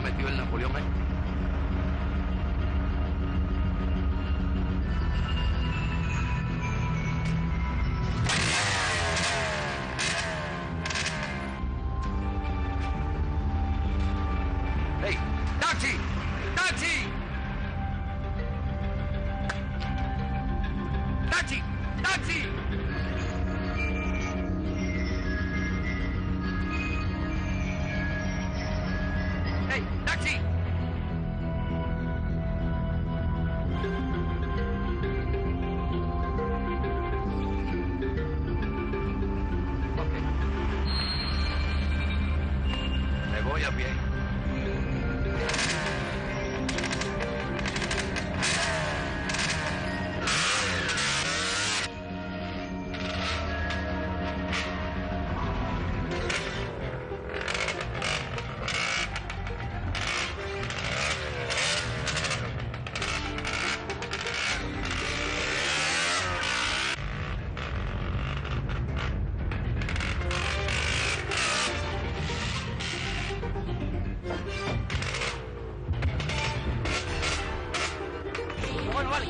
metido el Napoleón ahí. ¡Hey! ¡Taxi! ¡Taxi! ¡Taxi! ¡Taxi! Voy a pie.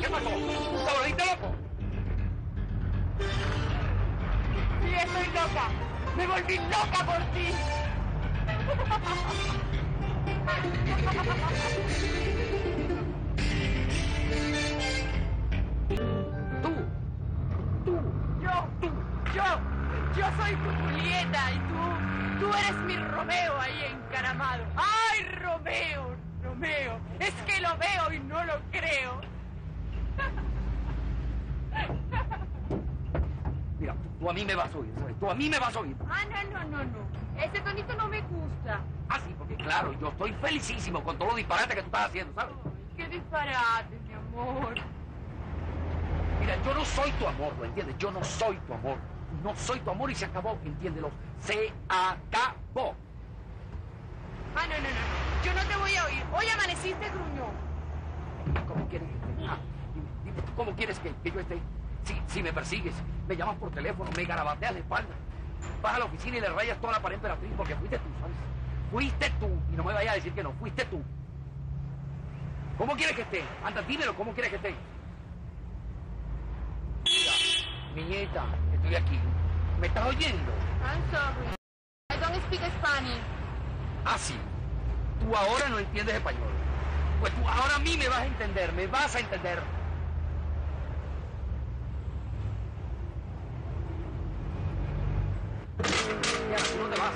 ¿Qué pasó? ¿Te volviste loco? Sí, estoy loca. Me volví loca por ti. Tú, tú, Yo, yo, yo soy tu Julieta y tú, tú eres mi Romeo ahí encaramado. ¡Ay, Romeo, Romeo! Es que lo veo y no lo creo. mira, tú, a mí me vas a oír, ¿sabes? Tú a mí me vas a oír. Ah, no, no, no, no. Ese tonito no me gusta. Ah, sí, porque claro, yo estoy felicísimo con todo lo disparate que tú estás haciendo, ¿sabes? Ay, qué disparate, mi amor. Mira, yo no soy tu amor, ¿lo entiendes? Yo no soy tu amor. No soy tu amor y se acabó, entiéndelo. Se acabó. Ah, no, no, no. Yo no te voy a oír. Hoy amaneciste gruñón. ¿Cómo quieres que esté? Ah, dime, dime, ¿tú ¿cómo quieres que, que yo esté? Si, si me persigues, me llamas por teléfono, me garabateas la espalda, vas a la oficina y le rayas toda la pared emperatriz porque fuiste tú, ¿sabes? Fuiste tú. Y no me vayas a decir que no, fuiste tú. ¿Cómo quieres que esté? Anda, dímelo, ¿cómo quieres que esté? Mira, niñita, estoy aquí. ¿Me estás oyendo? I'm sorry. I don't speak Spanish. Ah, sí. Tú ahora no entiendes español. Pues tú ahora a mí me vas a entender, me vas a entender. Tú no te vas.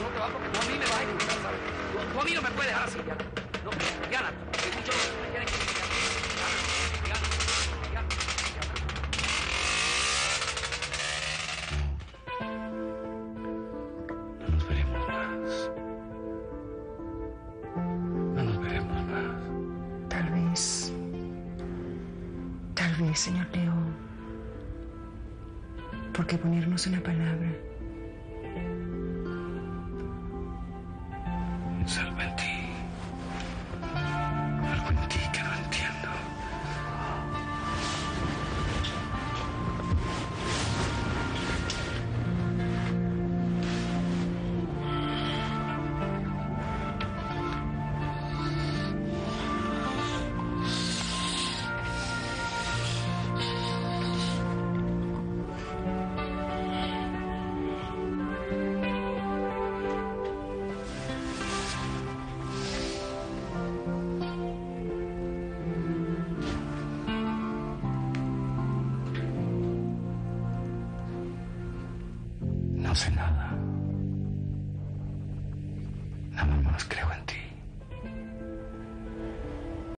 No te vas porque tú a mí me vas a escuchar, ¿sabes? Tú, tú a mí no me puedes dejar así, Diana. No, Diana, que mucho me quieren que señor León. Porque ponernos una palabra Es No sé nada. Nada más creo en ti.